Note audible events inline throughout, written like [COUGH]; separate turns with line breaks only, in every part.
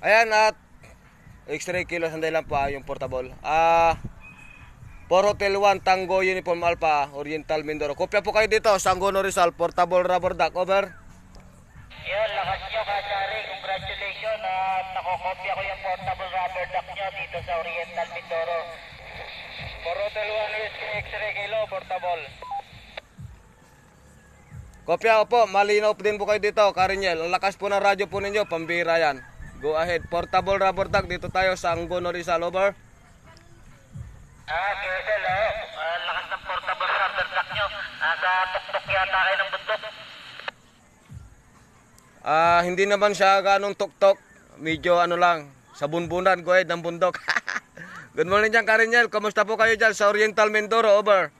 Ayan at extra kilo sanday lang po ah, yung portable. Ah, For Hotel 1 Tango Uniform Alpha Oriental Mindoro. Kopya po kayo dito sa Angono Rizal Portable Rubber Duck. Over.
Yun, lakas nyo Kachari. Congratulations. At nakokopya ko yung portable rubber duck nyo dito sa Oriental Mindoro. For Hotel 1 is X-ray kilo, portable.
Kopya po, malinaw po din po kayo dito, Karinyel. Ang lakas po ng radyo po ninyo, pambira yan. Go ahead. Portable Rubber Duck dito tayo sa Angono Rizal. Over.
Ah, Kessel, oh. Ah, lakas ng portable rubber duck nyo. Nasa tuktok yata kayo ng bundok.
Ah, hindi naman siya ganong tuktok. Medyo ano lang, sa bunbunan, go ahead, ng bundok. [LAUGHS] Good morning dyan, Karinyel. Kumusta po kayo dyan sa Oriental Mindoro? Over.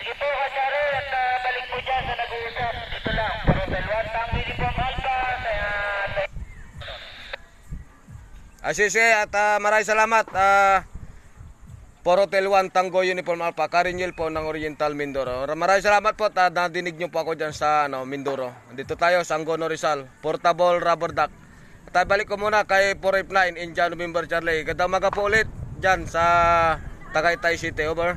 Sige po, Kachari. At ah, balik po dyan sa nag-uusap. Dito lang. For Hotel 1, Tango Uniform Alpha. Sa, sa
Asisi at ah, maraming salamat. Uh, for Hotel 1 Tango Uniform Alpha, Karinyel po ng Oriental Mindoro. Maraming salamat po at nadinig niyo po ako dyan sa ano, Mindoro. Dito tayo sa Angono Rizal, Portable Rubber Duck. At ah, balik ko muna kay 489 India November Charlie. Gandang maga po ulit dyan sa Tagaytay City. Over.